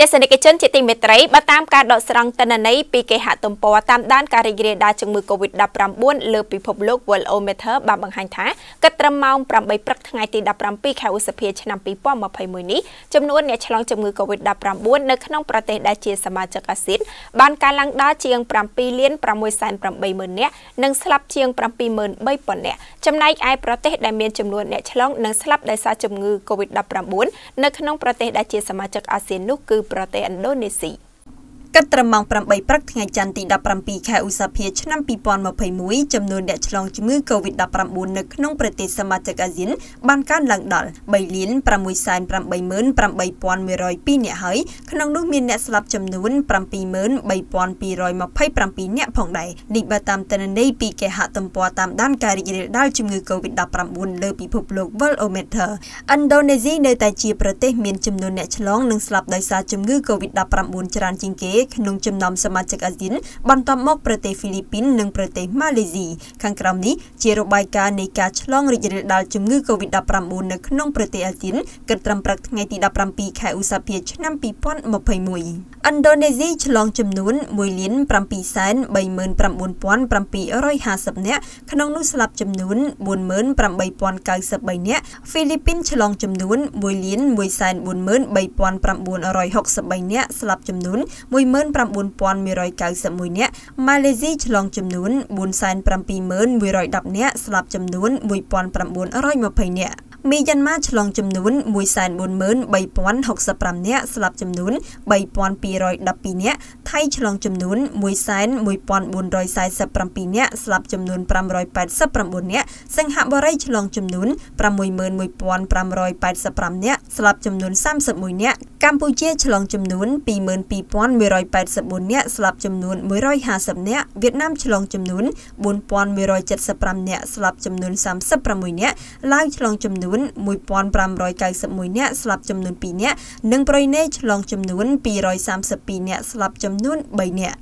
ទស្សនិកជនជាទីមេត្រីបើតាមការដកស្រង់ទិន្នន័យពីគេហទំព័រតាមដានការរីករាលដាលជំងឺ Covid-19 លើពិភពលោក Worldometer បានបង្ហាញថាគិតត្រឹមម៉ោង8ព្រឹកថ្ងៃទី17ខែឧសភាឆ្នាំ2021នេះចំនួនអ្នកឆ្លងជំងឺ Covid-19 នៅក្នុងប្រទេសដែលជាសមាជិកអាស៊ានបានកើនឡើងដល់ជាង7លាន680,000នាក់និងស្លាប់ជាង73,000នាក់ចំណែកឯប្រទេសដែលមានចំនួនអ្នកឆ្លងនិងស្លាប់ដោយសារជំងឺ Covid-19 នៅក្នុងប្រទេសដែលជាសមាជិកអាស៊ាននោះគឺប្រទេសឥណ្ឌូនេស៊ី គិតត្រឹមម៉ោង8ព្រឹកថ្ងៃច័ន្ទទី17ខែឧសភាឆ្នាំ2021ចំនួនអ្នកឆ្លងជំងឺ Covid-19 នៅក្នុងប្រទេសសមាជិកអាស៊ានបានកើនឡើងដល់3លាន688,102នាក់ហើយក្នុងនោះមានអ្នកស្លាប់ចំនួន73,227នាក់ផងដែរនេះបើតាមទិន្នន័យពីគេហទំព័រតាមដានការរីករាលដាលជំងឺ Covid-19 លើពិភពលោក Worldometer ឥណ្ឌូនេស៊ីនៅតែជាប្រទេសមានចំនួនអ្នកឆ្លងនិងស្លាប់ដោយសារជំងឺ Covid-19 ច្រើនជាងគេក្នុងចំណោមសមាជិកអាស៊ានបន្ទាប់មកប្រទេសហ្វីលីពីននិងប្រទេសម៉ាឡេស៊ីខាងក្រោមនេះជារបាយការណ៍នៃការឆ្លងរីករាលដាលជំងឺ Covid-19 នៅក្នុងប្រទេសអាស៊ានគិតត្រឹមព្រឹកថ្ងៃទី17ខែឧសភាឆ្នាំ2021ឥណ្ឌូនេស៊ីឆ្លងចំនួន1លាន739,750នាក់ក្នុងនោះស្លាប់ចំនួន48,093នាក់ហ្វីលីពីនឆ្លងចំនួន1លាន143,963នាក់ស្លាប់ចំនួន19,191នាក់ម៉ាឡេស៊ីឆ្លងចំនួន471,110នាក់ស្លាប់ចំនួន1,920នាក់មីយ៉ាន់ម៉ាឆ្លងចំនួន143,065នាក់ស្លាប់ចំនួន3,212នាក់ ថៃឆ្លងចំនួន1,1447នាក់ស្លាប់ចំនួន589នាក់សិង្ហបុរីឆ្លងចំនួន61,585នាក់ស្លាប់ចំនួន31នាក់កម្ពុជាឆ្លងចំនួន22,184នាក់ស្លាប់ចំនួន150នាក់វៀតណាមឆ្លងចំនួន4,175នាក់ស្លាប់ចំនួន36នាក់ឡាវឆ្លងចំនួន1591នាក់ស្លាប់ចំនួន2នាក់និងប្រ៊ុយណេឆ្លងចំនួន232នាក់ស្លាប់ចំនួន3នាក់